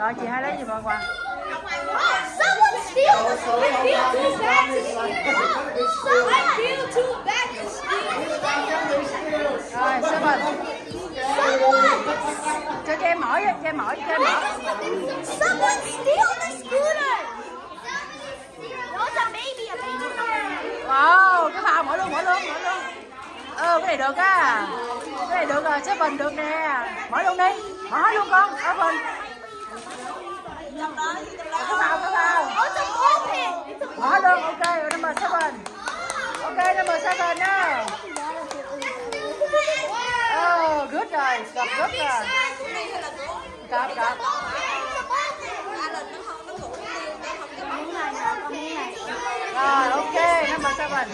rồi, chị hai lấy gì mà quà Someone steal. I feel too bad to steal. I feel too bad to steal. rồi seven cho cho em hỏi cho em hỏi cho em hỏi someone steal the scooter. Those are a baby. wow, cái phao mở luôn mở luôn mở luôn ờ cái này được á cái này được rồi seven được nè mở luôn đi mở luôn con open cái phao cái phao Oh, it's a open. It's a mở luôn ok number seven. Okay, number seven now. oh good rồi gặp good rồi à. gặp gặp. Rồi ok number seven.